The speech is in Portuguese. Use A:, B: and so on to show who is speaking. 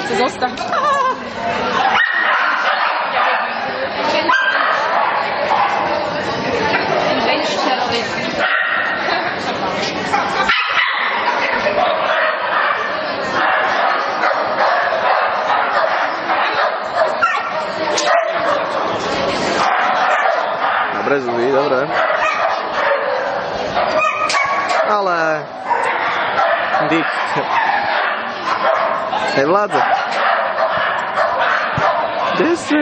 A: chcę zostać.
B: Dobre, Zuzi, dobre. Ale... Dick. Hej, Vlado. Kde si?